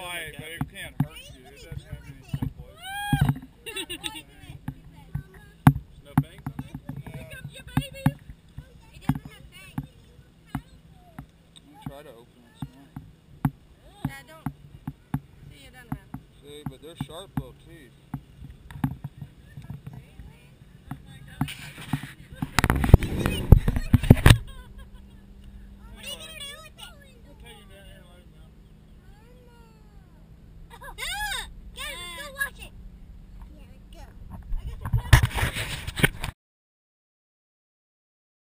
They'll bite, but it can't hurt you. It doesn't have any stick poison. No bangs on it? Yeah. Your baby. It doesn't have fangs. Try to open it some. Yeah, don't. See, you don't have. See, but they're sharp little teeth.